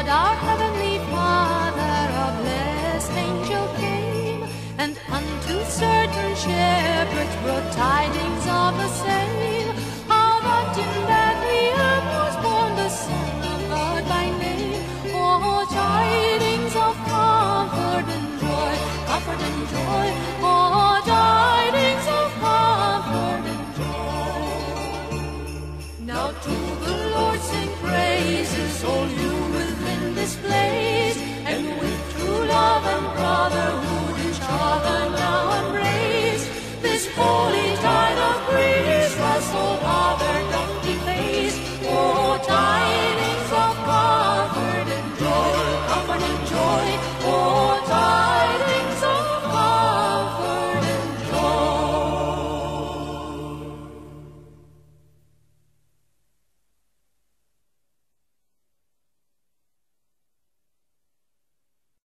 God our heavenly Father, a blessed angel came, and unto certain shepherds brought tidings of the same. How that in Bethlehem was born the Son of God by name. Oh, tidings of comfort and joy, comfort and joy. Oh, tidings of comfort and joy. Now to the Lord sing praises, all you display.